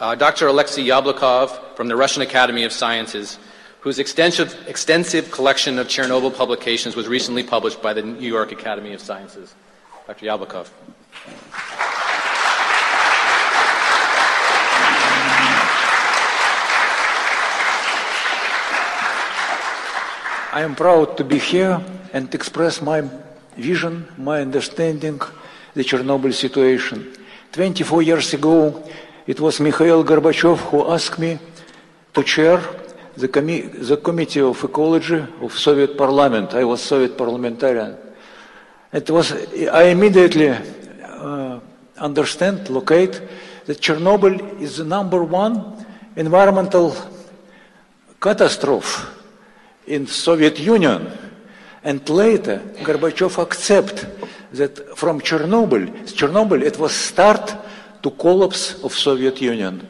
uh, Dr. Alexey Yablokov from the Russian Academy of Sciences, whose extensive, extensive collection of Chernobyl publications was recently published by the New York Academy of Sciences. Dr. Yablokov. I am proud to be here and express my vision, my understanding the Chernobyl situation. 24 years ago, it was Mikhail Gorbachev who asked me to chair the, the Committee of Ecology of Soviet Parliament. I was Soviet parliamentarian. It was, I immediately uh, understand, locate, that Chernobyl is the number one environmental catastrophe in Soviet Union. And later, Gorbachev accept that from Chernobyl, Chernobyl, it was start to collapse of Soviet Union.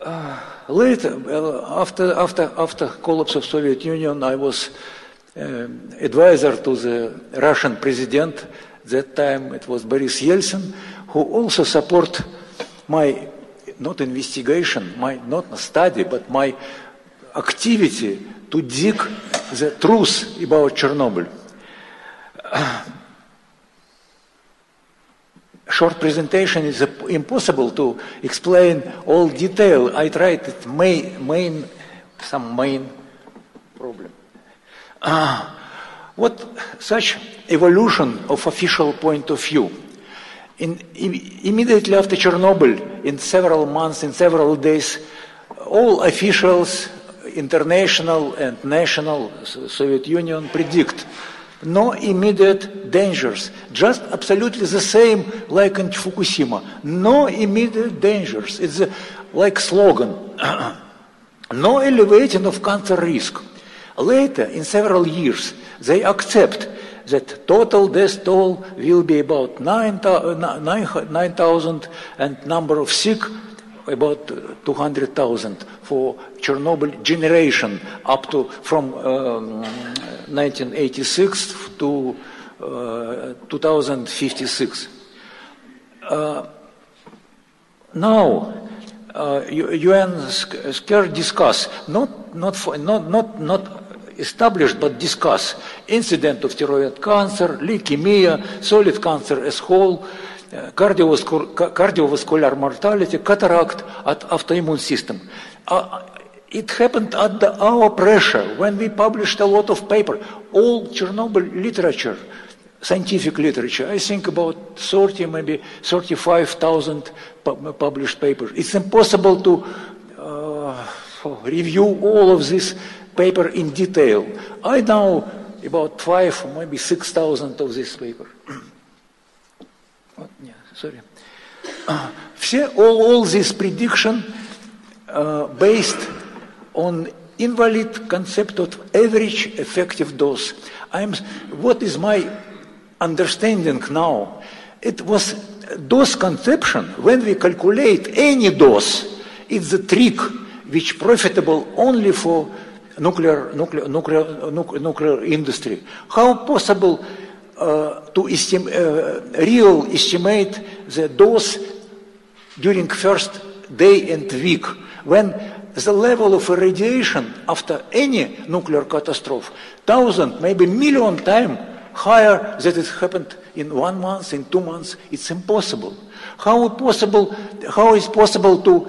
Uh, later, uh, after, after, after collapse of Soviet Union, I was um, advisor to the Russian president. That time it was Boris Yeltsin, who also support my not investigation, my not study, but my activity to dig the truth about Chernobyl. Short presentation is impossible to explain all detail. I tried it main, main some main problem. Uh, what such evolution of official point of view? In, immediately after Chernobyl, in several months, in several days, all officials, international and national Soviet Union predict no immediate dangers. Just absolutely the same like in Fukushima. No immediate dangers. It's a, like slogan. no elevating of cancer risk. Later, in several years, they accept that total death toll will be about 9,000 9, and number of sick about 200,000 for Chernobyl generation up to from um, 1986 to uh, 2056. Uh, now, uh, UNSCEAR discuss not not for, not not not established but discuss incident of thyroid cancer, leukemia, solid cancer as whole, cardiovascular, mortality, cataract, at autoimmune system. Uh, it happened at the, our pressure when we published a lot of paper. All Chernobyl literature, scientific literature, I think about 30, maybe 35,000 published papers. It's impossible to uh, review all of this paper in detail. I know about five, maybe 6,000 of this paper. Sorry. Uh, all, all this prediction uh, based on invalid concept of average effective dose. I'm, what is my understanding now? It was dose conception, when we calculate any dose, it's a trick which profitable only for nuclear, nuclear, nuclear, nuclear, industry. How possible to estim- uh, real estimate the dose during first day and week when the level of irradiation after any nuclear catastrophe, thousand, maybe million times higher than it happened in one month, in two months. It's impossible. How possible? How is possible to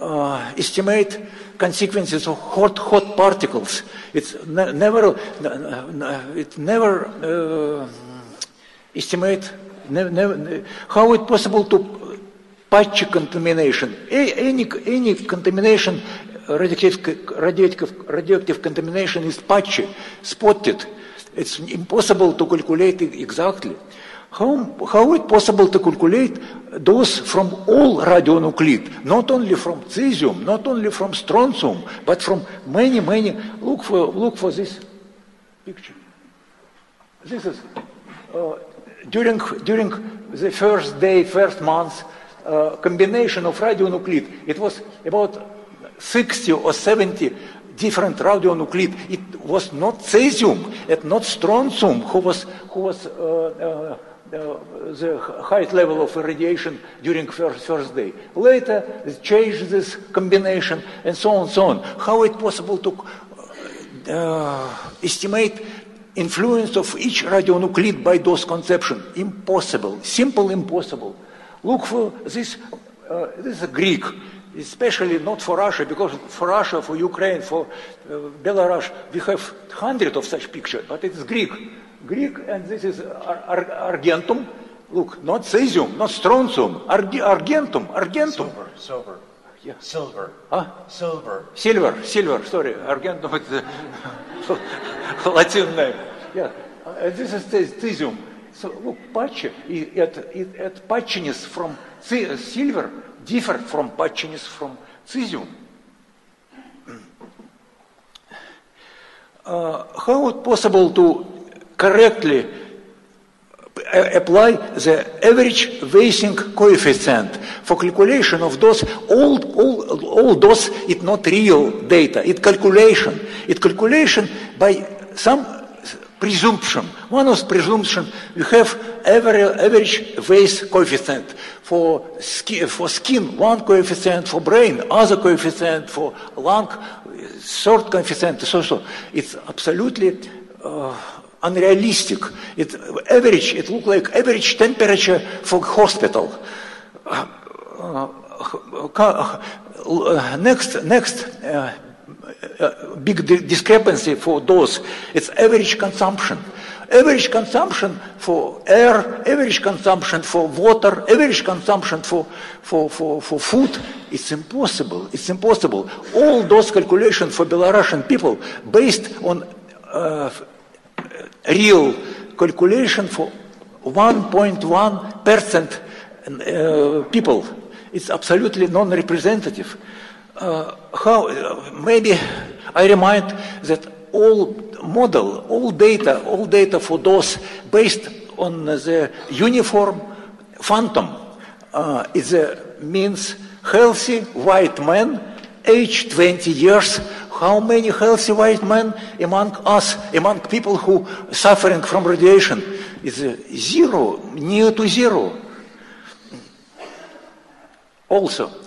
uh, estimate consequences of hot, hot particles? It's ne- never. It never uh, estimate. How it possible to patchy contamination? Any any contamination radioactive, radioactive, radioactive contamination is patchy, spotted. It's impossible to calculate it exactly. How, how it possible to calculate those from all radionuclide, not only from cesium, not only from strontium, but from many, many. Look for, look for this picture. This is uh, during, during the first day, first month, uh, combination of radionuclide. It was about 60 or 70 different radionuclide. It was not cesium, and not strontium who was, who was uh, uh, the height level of radiation during first, first day. Later, changed this combination and so on, and so on. How it possible to uh, estimate influence of each radionuclide by dose conception? Impossible. Simple impossible. Look for this. Uh, this is Greek especially not for Russia, because for Russia, for Ukraine, for uh, Belarus, we have hundreds of such pictures, but it's Greek. Greek, and this is ar- ar- argentum. Look, not cesium, not strontium, Arg- argentum, argentum. Silver, silver. Yeah. Silver. Huh? Silver. Silver, silver, sorry, argentum Latin name. Yeah, uh, this is ce- cesium. So look, patch, it, it, it patchiness from ci- silver differ from patchiness from cesium. Uh, how it possible to correctly a- apply the average weighting coefficient for calculation of those all, all, all those it not real data it calculation it calculation by some presumption one of presumption you have average, average weight coefficient for skin, for skin one coefficient for brain other coefficient for lung third coefficient so so it's absolutely uh, unrealistic. It average, it look like average temperature for hospital. Uh, uh, uh, next, next uh, big di- discrepancy for those, it's average consumption. Average consumption for air, average consumption for water, average consumption for, for, for, for food, it's impossible. It's impossible. All those calculations for Belarusian people based on uh, real calculation for 1.1 percent uh, people. It's absolutely non-representative. Uh, how? Uh, maybe I remind that all model, all data, all data for those based on the uniform phantom uh, is a means healthy white man, age 20 years, how many healthy white men among us, among people who suffering from radiation, is uh, zero, near to zero. Also, uh,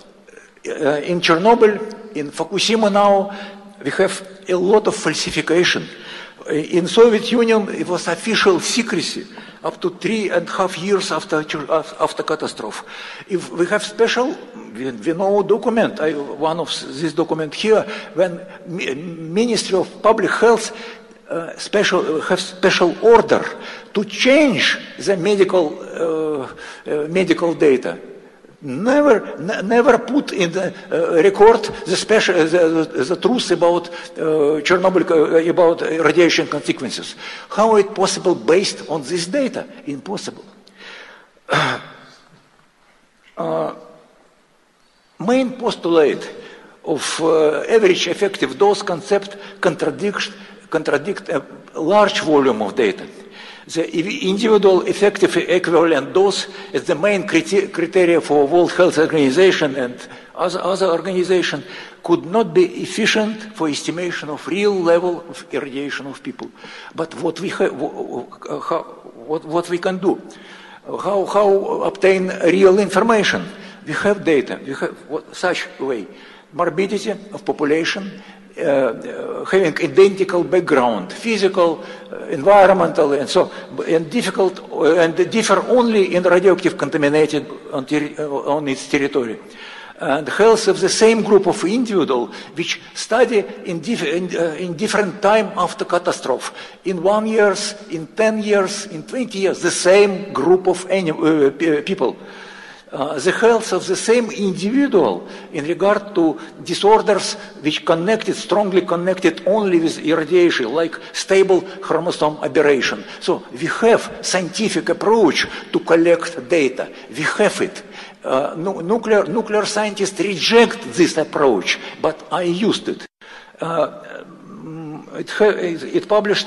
in Chernobyl, in Fukushima now, we have a lot of falsification. In Soviet Union, it was official secrecy up to three and a half years after after catastrophe. If we have special, we, we know document. I, one of this document here, when Ministry of Public Health uh, special have special order to change the medical uh, uh, medical data never never put in the uh, record the special the, the, the truth about uh, Chernobyl uh, about radiation consequences. How it possible based on this data? Impossible. main postulate of average effective dose concept contradicts contradict a large volume of data. The individual effective equivalent dose is the main criteria for World Health Organization and other, other organizations could not be efficient for estimation of real level of irradiation of people. But what we, how, what, what we can do, how, how obtain real information? We have data, we have what, such way, morbidity of population, uh, uh, having identical background, physical, uh, environmental, and so, and difficult, and differ only in radioactive contaminated on, ter- on its territory. And health of the same group of individual which study in, dif- in, in different time after catastrophe. In one years, in 10 years, in 20 years, the same group of any, people. Uh, the health of the same individual in regard to disorders which connected, strongly connected only with irradiation, like stable chromosome aberration. So we have scientific approach to collect data. We have it. Uh, nu- nuclear, nuclear scientists reject this approach, but I used it. Uh, it, it published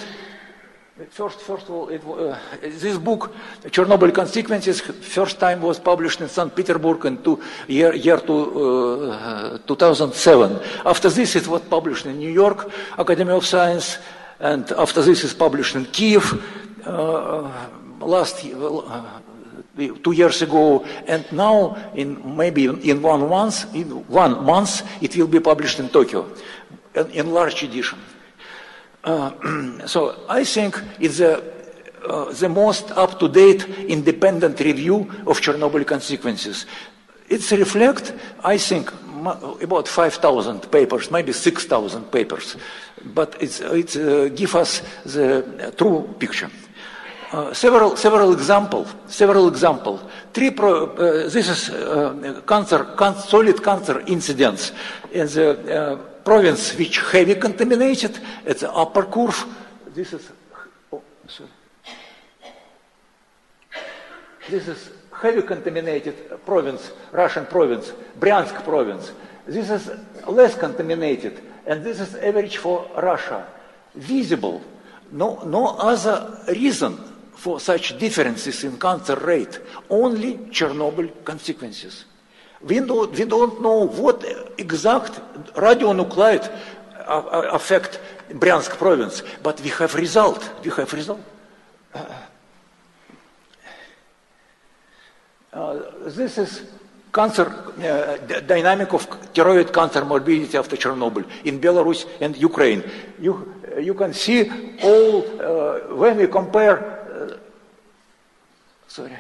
First, first of all, it, uh, this book, Chernobyl Consequences, first time was published in St. Petersburg in two, year, year uh, 2007. After this, it was published in New York Academy of Science, and after this, it's published in Kiev. Uh, last uh, two years ago, and now in maybe in one month, in one month, it will be published in Tokyo, in large edition. Uh, so I think it's a, uh, the most up-to-date independent review of Chernobyl consequences. It's reflect, I think, about 5,000 papers, maybe 6,000 papers, but it's, it uh, gives us the true picture. Uh, several several example several example three pro, uh, this is uh, cancer can, solid cancer incidents in the province which heavy contaminated it's the upper curve this is oh, sorry. this is heavy contaminated province russian province bryansk province. This is less contaminated and this is average for russia. Visible. No no other reason for such differences in cancer rate, only Chernobyl consequences. We don't, we don't know what exact radionuclide affect Bryansk province, but we have result. We have result. Uh, this is cancer uh, dynamic of thyroid cancer morbidity after Chernobyl in Belarus and Ukraine. You, you can see all uh, when we compare sorry.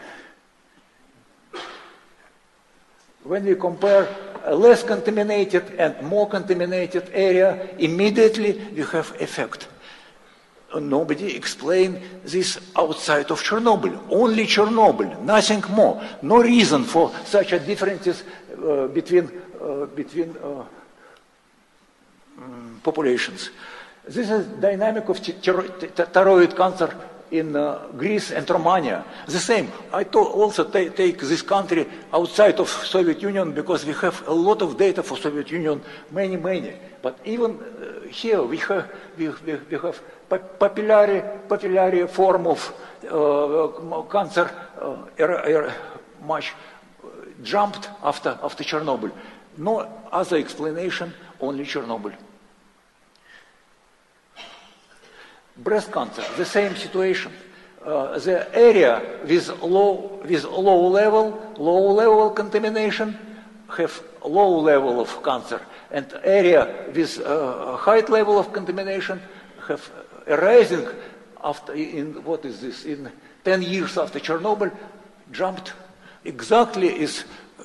When we compare a less contaminated and more contaminated area, immediately you have effect. Nobody explained this outside of Chernobyl. Only Chernobyl, nothing more. No reason for such a differences uh, between uh, between uh, um, populations. This is dynamic of thyroid cancer in uh, Greece and Romania. The same. I also take this country outside of Soviet Union because we have a lot of data for Soviet Union, many, many. But even uh, here we have, we, we, we have popular, popular form of uh, cancer uh, er, er, much jumped after, after Chernobyl. No other explanation, only Chernobyl. Breast cancer, the same situation. Uh, the area with low, with low level, low level contamination have low level of cancer, and area with uh, high level of contamination have rising after in what is this in 10 years after Chernobyl jumped exactly is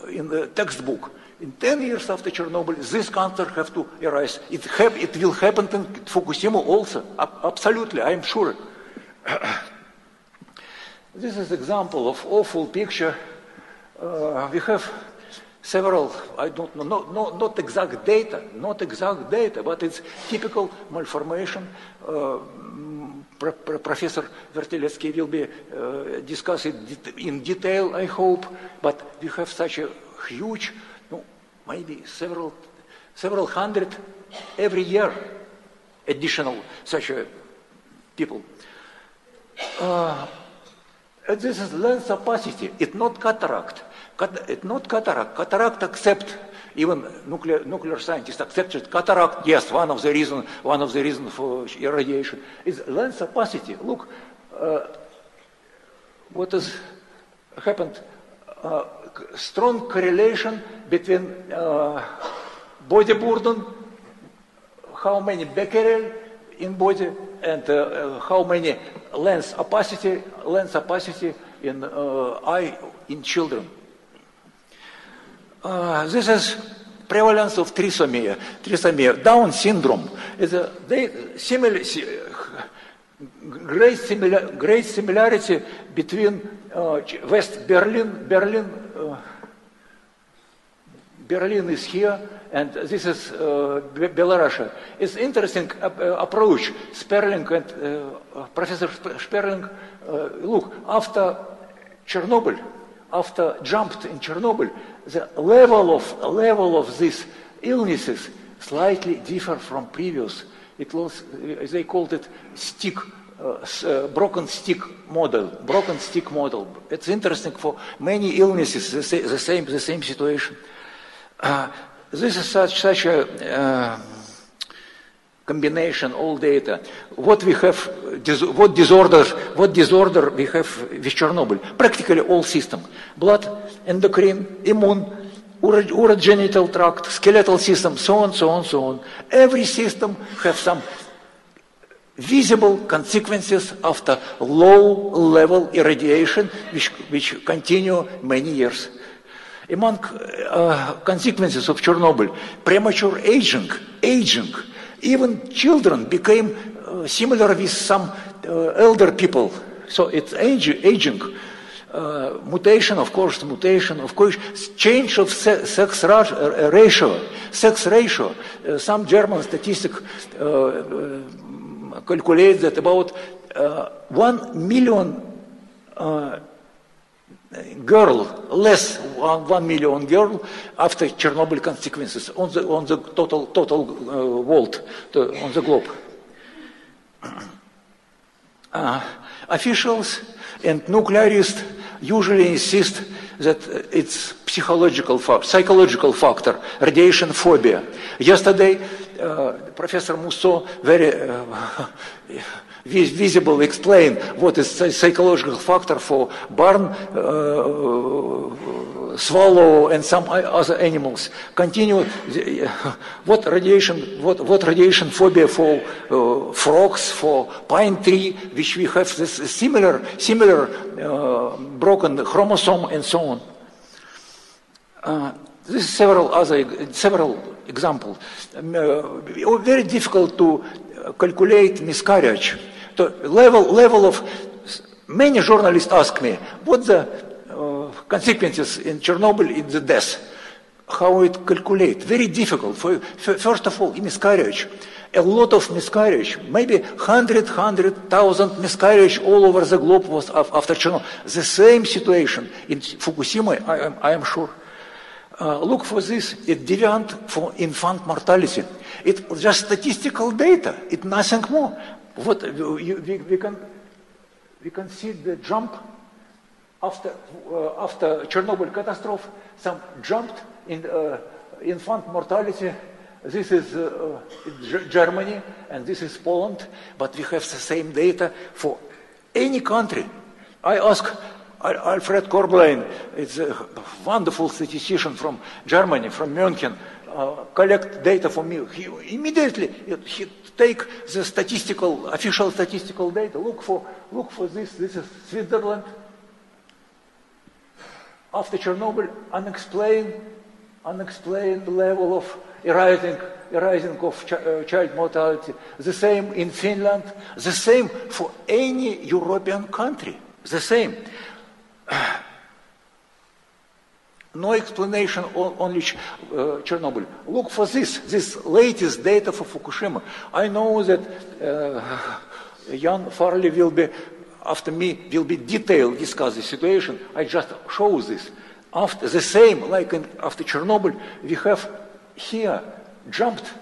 in the textbook in 10 years after Chernobyl, this cancer have to arise. It, have, it will happen in Fukushima also, absolutely, I am sure. this is example of awful picture. Uh, we have several, I don't know, no, no, not exact data, not exact data, but it's typical malformation. Uh, Professor Wertelecki will be uh, discussing in detail, I hope, but we have such a huge maybe several, several hundred every year additional such a people. Uh, this is lens opacity. It's not cataract. Cat, it's not cataract. Cataract accept even nuclear, nuclear scientists accepted cataract. Yes, one of the reason one of the reason for irradiation is lens opacity. Look, uh, what has happened. Uh, strong correlation between uh, body burden, how many becquerel in body, and uh, uh, how many lens opacity, lens opacity in eye in children. This is prevalence of trisomy. Trisomy, Down syndrome is a they, similar, great, similar, great similarity between uh, West Berlin, Berlin Berlin is here, and this is uh, Belarus. It's interesting uh, approach. Sperling and uh, Professor Sperling, uh, look, after Chernobyl, after jumped in Chernobyl, the level of level of these illnesses slightly differ from previous. It was they called it stick. Uh, broken stick model, broken stick model. It's interesting for many illnesses, the, the same, the same situation. Uh, this is such, such a uh, combination, all data. What we have, what disorder, what disorder we have with Chernobyl? Practically all system. Blood, endocrine, immune, urogenital tract, skeletal system, so on, so on, so on. Every system has some visible consequences of the low level irradiation which, which continue many years. Among uh, consequences of Chernobyl, premature aging, aging, even children became uh, similar with some uh, elder people. So it's age, aging. Uh, mutation, of course, mutation, of course, change of se sex uh, ratio, sex ratio. Uh, some German statistic calculate that about one million girl, less one, one million girl after Chernobyl consequences on the, on the total, total uh, world, on the globe. Uh, officials and nuclearists usually insist that it's psychological, psychological factor, radiation phobia. Yesterday, uh, Professor Mousseau very uh, visible explain what is psychological factor for barn, uh, swallow, and some other animals. Continue. What radiation? What, what radiation phobia for uh, frogs, for pine tree, which we have this similar similar uh, broken chromosome and so on. Uh, this is several other several examples. Um, uh, very difficult to calculate miscarriage. The level, level of many journalists ask me what the uh, consequences in Chernobyl in the death, how it calculate. Very difficult. For, first of all, miscarriage. A lot of miscarriage, maybe 100, 100,000 miscarriage all over the globe was after Chernobyl. The same situation in Fukushima, I am, I am sure. Uh, look for this, it deviant for infant mortality. It's just statistical data, it's nothing more. What, you, we, we, can, we can see the jump after, uh, after Chernobyl catastrophe, some jumped in uh, infant mortality. This is uh, Germany and this is Poland, but we have the same data for any country. I ask Alfred Körblein, is a wonderful statistician from Germany, from München, uh, collect data for me. He immediately he take the statistical, official statistical data. Look for look for this. This is Switzerland. After Chernobyl, unexplained, unexplained level of rising, rising of ch uh, child mortality. The same in Finland. The same for any European country. The same. No explanation on only uh, Chernobyl. Look for this, this latest data for Fukushima. I know that uh, Jan Farley will be, after me, will be detailed discuss the situation. I just show this. After the same, like in, after Chernobyl, we have here jumped,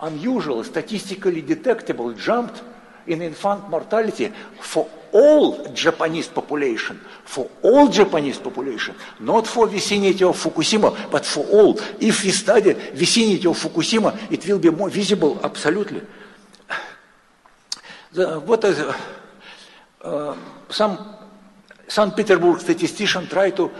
unusual, statistically detectable, jumped in infant mortality for all Japanese population, for all Japanese population, not for vicinity of Fukushima, but for all. If we study vicinity of Fukushima, it will be more visible, absolutely. The, what is, uh, uh, some St. Petersburg statistician try to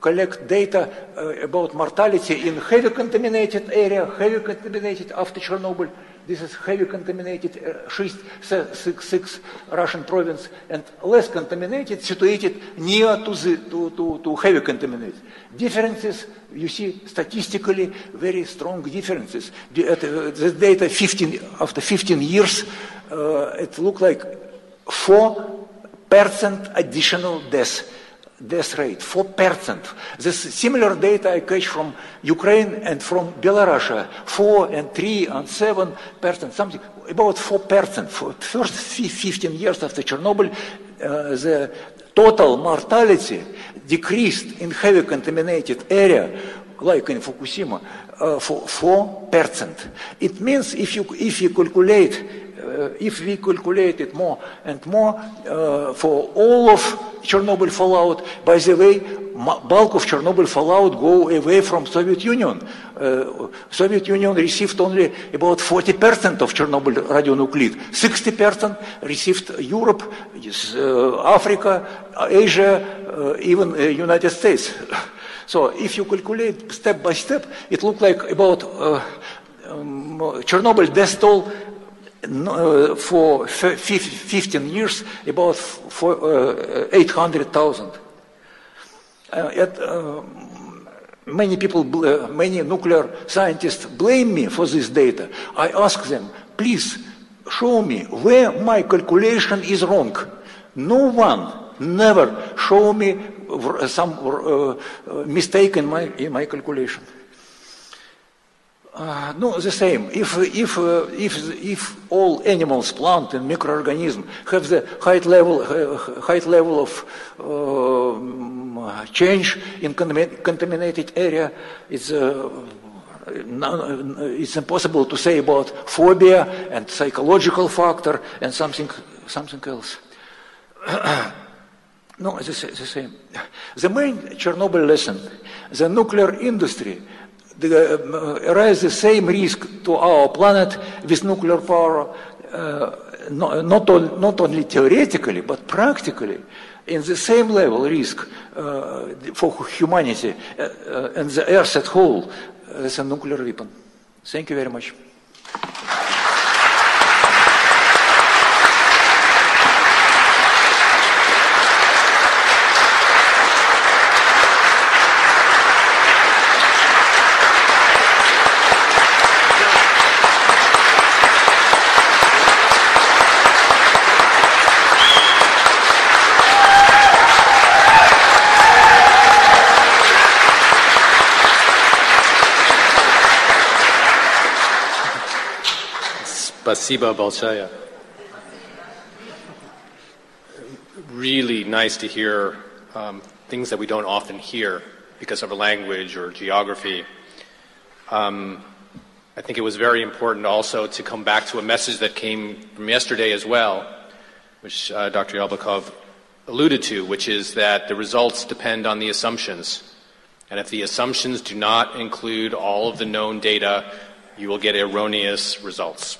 collect data uh, about mortality in heavy contaminated area, heavy contaminated after Chernobyl, this is heavy contaminated uh, schist, six, six Russian province, and less contaminated, situated near to, the, to, to, to heavy contaminated. Differences, you see statistically very strong differences. The, uh, the data 15, after 15 years, uh, it looked like 4% additional deaths death rate, 4%. This similar data I catch from Ukraine and from Belarus, 4 and 3 and 7%, something, about 4%. For first 15 years after Chernobyl, uh, the total mortality decreased in heavy contaminated area, like in Fukushima, uh, for 4%. It means if you, if you calculate if we calculate it more and more uh, for all of Chernobyl fallout, by the way, bulk of Chernobyl fallout go away from Soviet Union. Uh, Soviet Union received only about 40% of Chernobyl radionuclide. 60% received Europe, Africa, Asia, even United States. so if you calculate step by step, it looks like about um, Chernobyl death toll uh, for 15 years about uh, 800,000. Uh, many people, many nuclear scientists blame me for this data. I ask them, please show me where my calculation is wrong. No one never show me some uh, mistake in my, in my calculation. Uh, no, the same. If, if, uh, if, if all animals, plant and microorganisms have the high level, uh, high level of uh, change in contaminated area, it's, uh, it's impossible to say about phobia and psychological factor and something, something else. no, it's the, the same. The main Chernobyl lesson, the nuclear industry the, uh, raise the same risk to our planet with nuclear power, uh, not, not, on, not, only theoretically, but practically, in the same level risk uh, for humanity uh, uh, and the Earth at whole as a nuclear weapon. Thank you very much. Spasiba Balshaya. Really nice to hear um, things that we don't often hear because of our language or geography. Um, I think it was very important also to come back to a message that came from yesterday as well, which uh, Dr. Yablokov alluded to, which is that the results depend on the assumptions. And if the assumptions do not include all of the known data, you will get erroneous results.